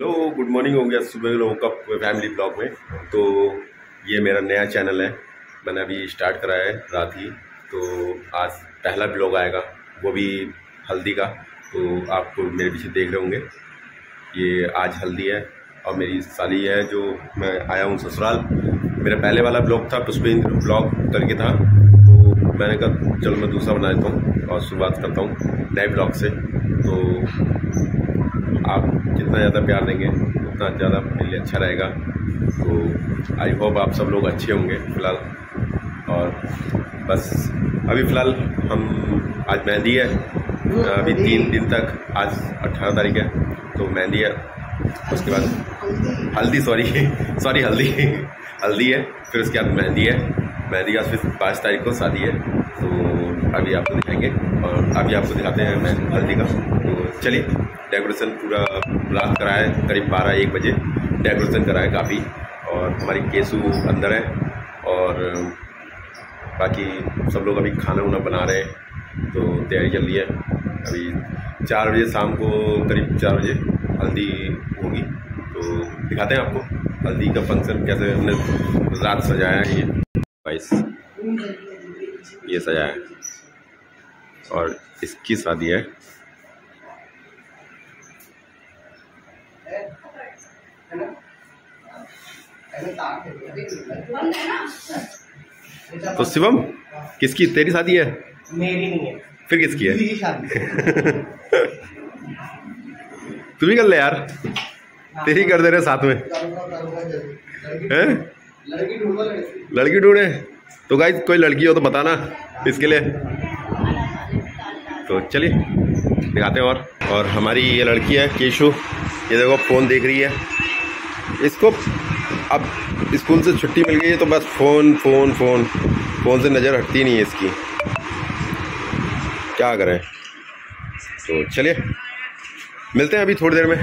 Hello good morning हो गया सुबह लोगों का फैमिली ब्लॉग में। तो ये मेरा नया चैनल है। मैंने अभी स्टार्ट करा है रात ही। तो आज पहला ब्लॉग आएगा, वो भी हल्दी का। तो आपको मेरे पीछे देख रहे होंगे। ये आज हल्दी है और मेरी साली है जो मैं आया हूँ ससुराल। मेरा पहले वाला ब्लॉग था, पुष्पेंद्र ब्लॉग करके था। तो मैंने कहा, चलो मैं दूसरा बना देता हूँ और शुरुआत करता हूँ नए ब्लॉग से। तो आप जितना ज़्यादा प्यार देंगे उतना ज़्यादा मेरे लिए अच्छा रहेगा। तो आई होप आप सब लोग अच्छे होंगे फ़िलहाल। और बस अभी फ़िलहाल हम आज मेहंदी है। अभी तीन दिन तक आज अट्ठारह तारीख है तो मेहंदी है। उसके बाद हल्दी सॉरी सॉरी हल्दी हल्दी है फिर उसके बाद मेहंदी है। मेहंदी आज फिर पाँच तारीख को शादी है तो अभी आपको दिखाएँगे। और अभी आपको दिखाते हैं मैं हल्दी का। तो चलिए डेकोरेशन पूरा रात करा है करीब बारह, एक बजे। डेकोरेशन करा है काफ़ी, और हमारी केसू अंदर है, और, बाकी सब लोग अभी खाना वाना बना रहे हैं तो तैयारी चल रही है। अभी चार बजे शाम को करीब चार बजे हल्दी होगी तो दिखाते हैं आपको हल्दी का फ़ंक्शन कैसे हमने रात सजाया है, ये बाईस। ये सजाया है, और इसकी शादी है। तो शिवम किसकी? तेरी शादी है? मेरी नहीं है। फिर किसकी है? तू भी कर ले यार। तेरी कर दे रहे साथ में। हैं? लड़की ढूंढे तो गाइस कोई लड़की हो तो बताना इसके लिए। तो चलिए। दिखाते हैं और और हमारी ये लड़की है, केशु। ये देखो, फ़ोन देख रही है। इसको अब स्कूल से छुट्टी मिल गई है तो बस फ़ोन फ़ोन फ़ोन। फ़ोन से नज़र हटती नहीं है इसकी। क्या करें? तो चलिए, मिलते हैं अभी थोड़ी देर में।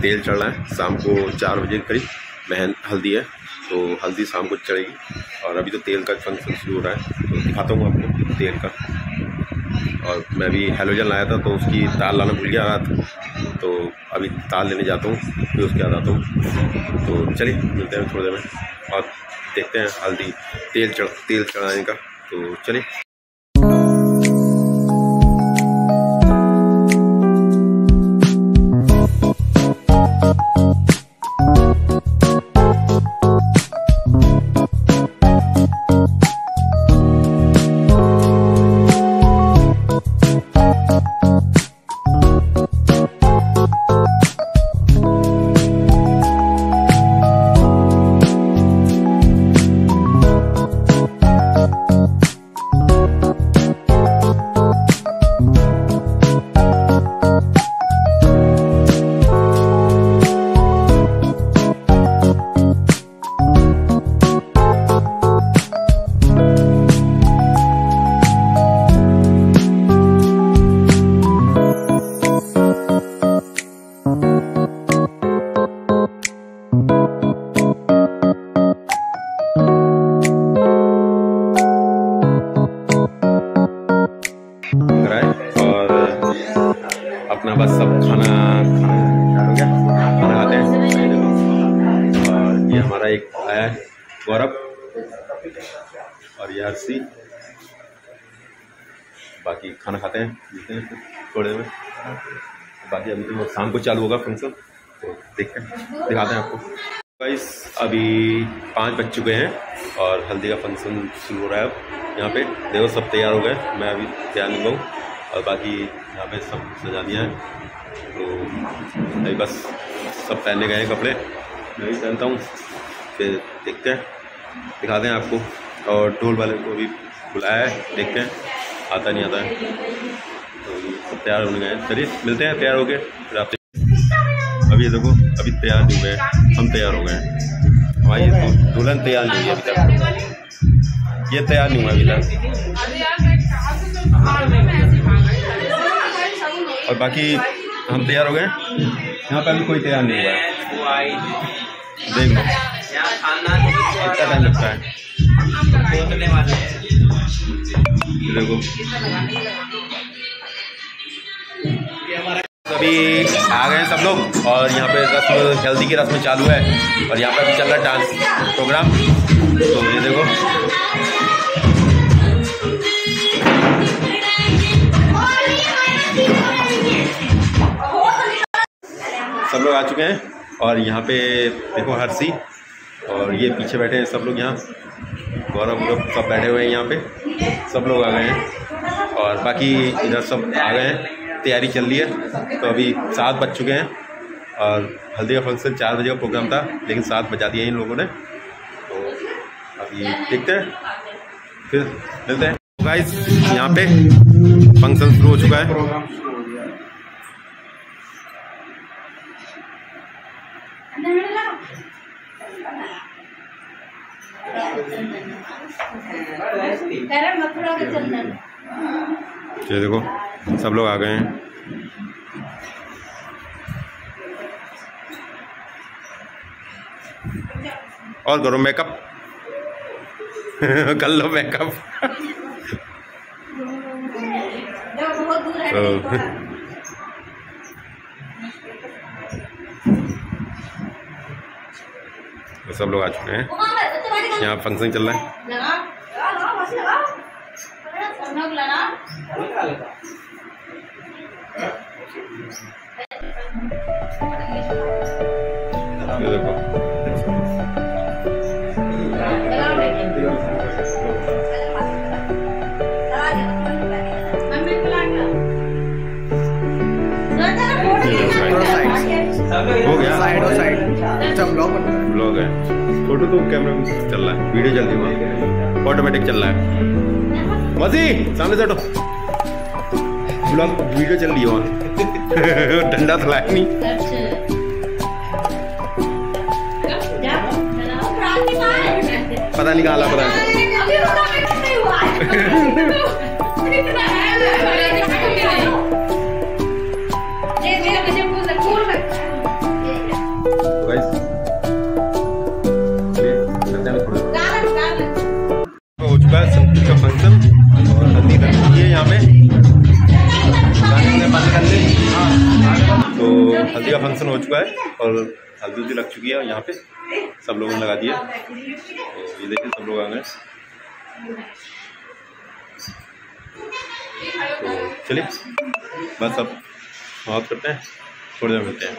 तेल तेल रहा है, शाम को चार बजे करीब। महन हल्दी है तो हल्दी शाम को चढ़ेगी। और अभी तो तेल का फ़ंक्शन शुरू हो रहा है तो दिखाता हूँ आपको तेल का। और मैं अभी हेलोजन लाया था तो उसकी तार लाना भूल गया रात। तो अभी तार लेने जाता हूँ, फिर उसके बाद आता हूँ। तो चलिए, मिलते हैं थोड़ी देर में और देखते हैं हल्दी, तेल चढ़, तेल चढ़ाने का। तो चलिए। अपना बस सब खाना खाना खाना खाते हैं। और ये हमारा एक आया है, गौरव और ये हर्षी बाकी खाना खाते हैं, मिलते हैं थोड़ी में। बाकी अभी तो शाम को चालू होगा फ़ंक्शन तो देखते हैं, दिखाते हैं आपको। गाइस अभी पाँच बज चुके हैं और हल्दी का फ़ंक्शन शुरू हो रहा है। अब यहाँ पे देखो सब तैयार हो गए मैं अभी तैयार नहीं हूँ। और बाकी यहाँ पे सब सजा दिया है। तो अभी बस सब पहने गए हैं कपड़े। मैं भी पहनता हूँ। फिर देखते हैं। दिखाते हैं आपको। और ढोल वाले को भी बुलाया है। देखते हैं। आता नहीं आता है। तो सब तैयार होने गए हैं। चलिए, मिलते हैं तैयार हो गए फिर आप अभी देखो, अभी तैयार नहीं हुए हम तैयार हो गए हैं। हमारी तो दुल्हन तैयार नहीं हुई अभी तक। ये तैयार नहीं हुआ अभी तक। और बाकी हम तैयार हो गए। यहाँ पे अभी कोई तैयार नहीं हुआ। है देख लो। कितना टाइम लगता है। देखो। अभी आ गए हैं सब लोग, और यहाँ पे रस्म हल्दी की रस्म चालू है, और यहाँ पे अभी चल रहा है डांस प्रोग्राम तो ये देखो। सब लोग आ चुके हैं और यहाँ पे देखो हर्षी और ये पीछे बैठे हैं सब लोग यहाँ। गौरव गौरव सब बैठे हुए हैं यहाँ पे। सब लोग आ गए हैं और बाकी इधर सब आ गए हैं। तैयारी चल रही है। तो अभी सात बज चुके हैं और हल्दी का फ़ंक्शन चार बजे का प्रोग्राम था, लेकिन सात बजा दिया इन लोगों ने। तो अभी देखते हैं। फिर मिलते हैं। गाइस यहाँ पे फ़ंक्शन शुरू हो चुका है। ये देखो सब लोग आ गए हैं। और करो मेकअप कर लो मेकअप जब बहुत दूर है तो- तो सब लोग आ चुके हैं। यहाँ फ़ंक्शन चल रहा है। हो गया साइड साइड अच्छा ब्लॉग ब्लॉग है। फ़ोटो तो कैमरा में चल रहा है। वीडियो जल्दी ऑटोमेटिक चल रहा है। मजी सामने से वीडियो चल रही है डंडा तो लाया नहीं। पता नहीं कहा पता नहीं। हल्दी का फ़ंक्शन हो चुका है और हल्दी उल्दी लग चुकी है और यहाँ पे सब लोगों ने लगा दिया। तो ये देखिए सब लोग आ गए। तो चलिए बस अब समाप्त करते हैं थोड़ी देर मिलते हैं।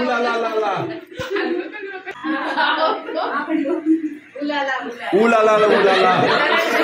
उलाला ऊ ला ला ला ऊ ला ला अरे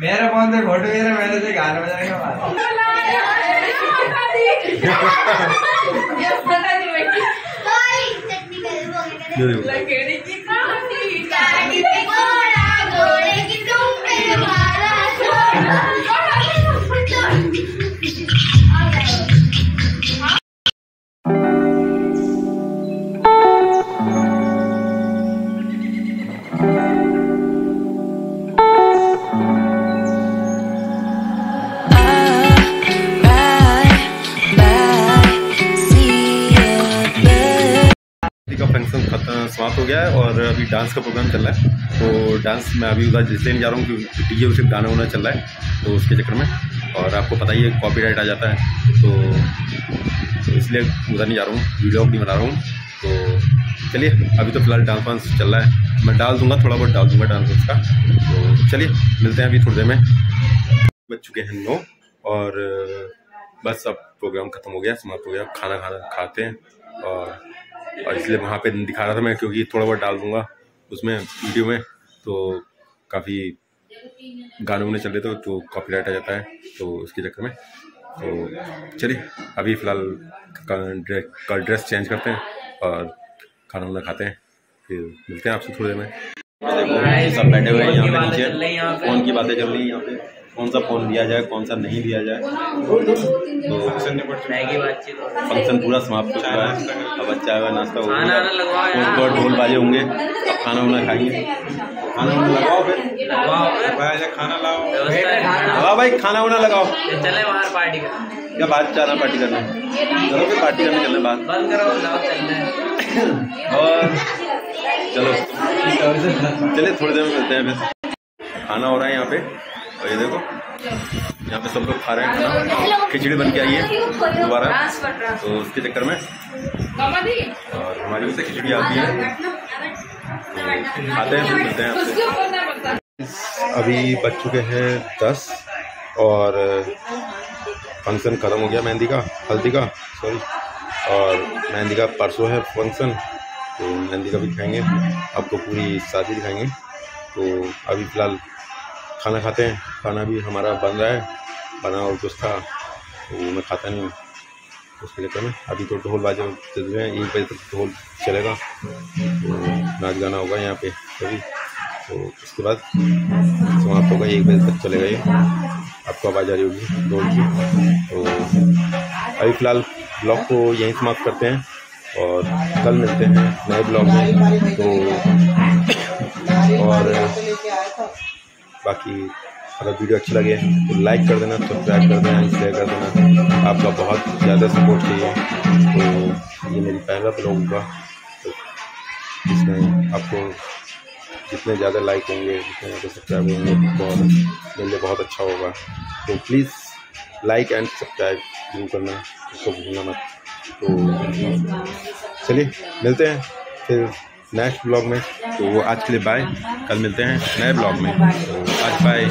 मेरे फ़ोन से फ़ोटो मेरे मैंने से गाना बजाने के गया है और अभी डांस का प्रोग्राम चल रहा है। तो डांस मैं अभी उधर इसलिए नहीं जा रहा हूँ क्योंकि डीजे सिर्फ़ गाना वाना चल रहा है तो उसके चक्कर में। और आपको पता ही है कॉपीराइट आ जाता है। तो, इसलिए उधर नहीं जा रहा हूँ वीडियो नहीं बना रहा हूँ। तो चलिए अभी तो फ़िलहाल डांस वांस चल रहा है। मैं डाल दूँगा थोड़ा बहुत डाल दूँगा डांस उसका तो चलिए मिलते हैं अभी थोड़ी देर में। बज चुके हैं नौ और बस अब प्रोग्राम खत्म हो गया समाप्त हो गया। खाना खाना खाते हैं और और इसलिए वहाँ पे दिखा रहा था मैं, क्योंकि थोड़ा बहुत डाल दूँगा उसमें, वीडियो में तो काफ़ी गाने वाने चल रहे थे तो कॉपीराइट आ जाता है तो उसके चक्कर में। तो चलिए, अभी फ़िलहाल कल ड्रेस चेंज करते हैं और खाना वाना खाते हैं, फिर मिलते हैं आपसे थोड़ी देर में। सब बैठे हुए हैं यहाँ पे नीचे। फ़ोन की बातें चल रही हैं यहाँ पे। कौन सा फ़ोन लिया जाए कौन सा नहीं लिया जाए। तो मैगी बातचीत रही फ़ंक्शन पूरा समाप्त हो। चुका है। अब अच्छा है नाश्ता हो। और ढोल बाजे होंगे। अब खाना वाना खाएँगे। खाना वाना लगाओ फिर। खाना लाओ। हाँ। भाई खाना वाना लगाओ। चले बाहर पार्टी करने। क्या बात चाह रहा पार्टी करने? चलो फिर पार्टी करने चलने बात बंद करो चलते और चलो। चलिए थोड़ी देर में मिलते हैं फिर। खाना हो रहा है यहाँ पे। और ये देखो, यहाँ पे सब लोग खा रहे हैं, खिचड़ी बन के आई है दोबारा। तो उसके चक्कर में और हमारी भी से खिचड़ी आती है। तो खाते हैं, फिर मिलते हैं आपसे। अभी बज चुके हैं दस और फ़ंक्शन ख़त्म हो गया मेहंदी का, हल्दी का सॉरी और मेहंदी का परसों है फ़ंक्शन तो मेहंदी का भी दिखाएँगे, आपको पूरी शादी दिखाएँगे। तो अभी फ़िलहाल खाना खाते हैं। खाना भी हमारा बन रहा है। बना और कुछ था तो मैं खाता नहीं हूँ। उसके चक्कर में अभी तो ढोल बाजे चल रहे हैं। एक बजे तक ढोल चलेगा। तो नाच गाना होगा यहाँ पे अभी तो उसके बाद समाप्त होगा। एक बजे तक चलेगा ये। आपको आवाज़ आ रही होगी ढोल की। तो अभी फ़िलहाल ब्लॉग को यहीं समाप्त करते हैं और कल मिलते हैं नए ब्लॉग में। तो और बाकी अगर वीडियो अच्छी लगे तो लाइक कर देना सब्सक्राइब कर देना शेयर कर देना। आपका बहुत ज़्यादा सपोर्ट चाहिए। तो ये मेरी पहला ब्लॉग होगा। तो इसमें आपको जितने ज़्यादा लाइक होंगे, जितने ज़्यादा सब्सक्राइब होंगे, बहुत मेरे लिए बहुत अच्छा होगा। तो प्लीज़ लाइक एंड सब्सक्राइब ज़रूर करना। उसको भूलना मत। तो चलिए, मिलते हैं। फिर नेक्स्ट ब्लॉग में तो आज के लिए बाय कल मिलते हैं नए ब्लॉग में। तो आज बाय